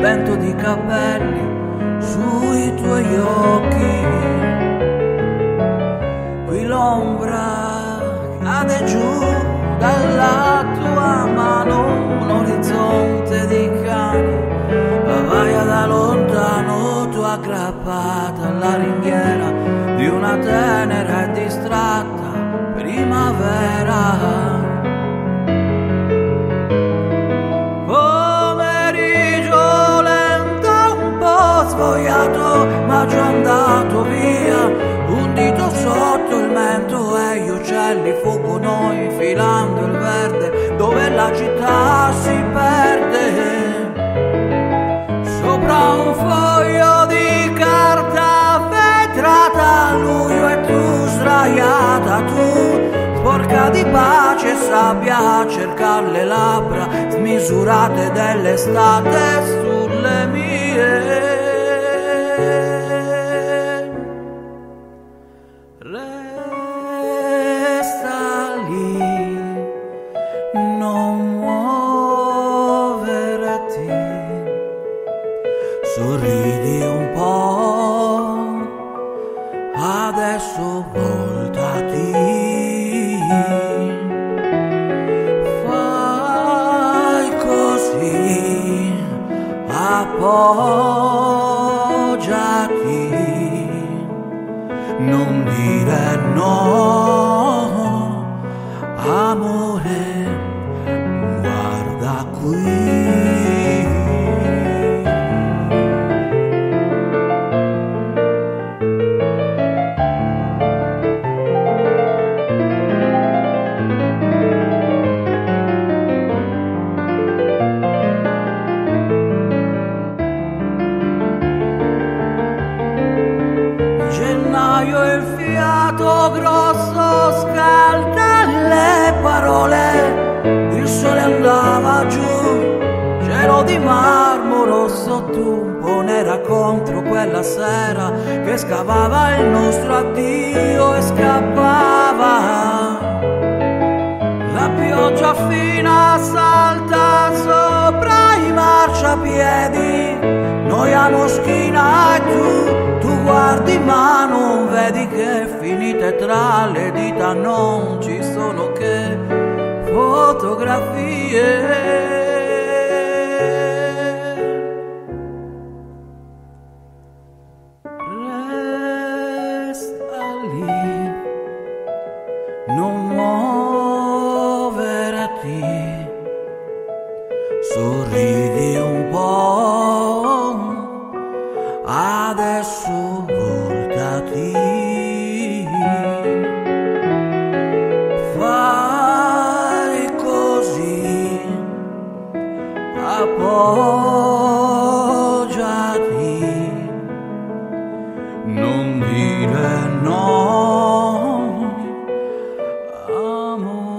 vento di capelli sui tuoi occhi. Qui l'ombra cade giù dalla tua mano, un orizzonte di cani, la vaia da lontano, tu aggrappata alla ringhiera di una tenera e distratta primavera. Gli uccelli fuggono infilando il verde dove la città si perde. Sopra un foglio di carta vetrata, lui e tu sdraiata, tu sporca di pace e sabbia a cercare le labbra smisurate dell'estate sulle mie. Adesso voltati. Fai così, appoggiati, Gennaio il fiato grosso scalda le parole, il sole andava giù, cielo di marmo rosso tu, nera contro quella sera che scavava il nostro addio e scappava. La pioggia fina salta sopra i marciapiedi, noi a moschina e tu guardi ma non vedi che finite tra le dita non ci sono che fotografie. Resta lì non More.